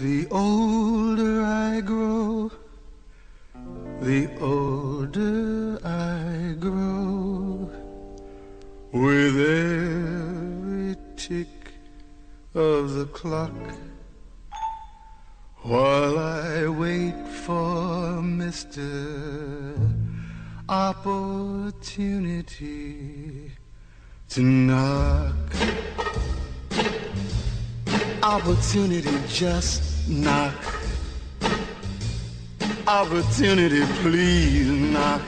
The older I grow, the older I grow. With every tick of the clock, while I wait for Mr. Opportunity to knock. Opportunity just knock. Opportunity please knock.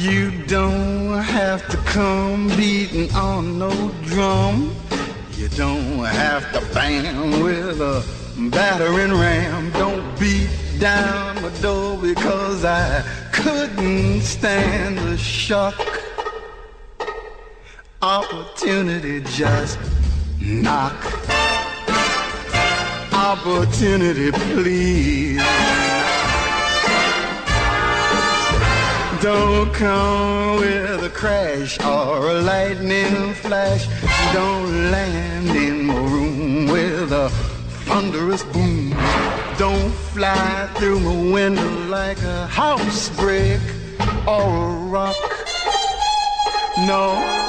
You don't have to come beating on no drum. You don't have to bang with a battering ram. Don't beat down my door because I couldn't stand the shock. Opportunity just knock. Opportunity please. Don't come with a crash or a lightning flash. Don't land in my room with a thunderous boom. Don't fly through my window like a house brick or a rock. No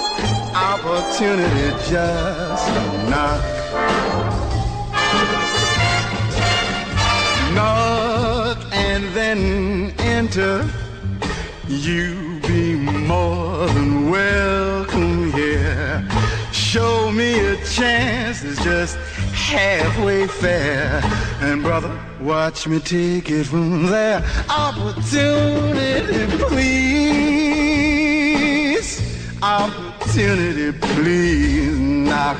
opportunity, just knock. Knock and then enter. You be more than welcome here. Show me a chance is just halfway fair. And brother, watch me take it from there. Opportunity, please. Opportunity, please knock.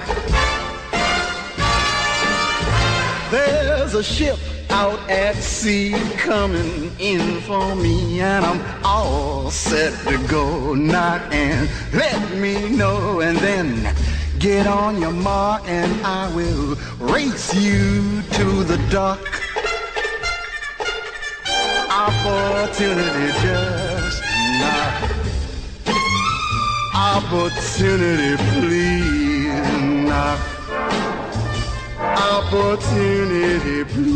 There's a ship out at sea coming in for me and I'm all set to go. Knock and let me know and then get on your mark and I will race you to the dock. Opportunity just knock opportunity please. Knock opportunity please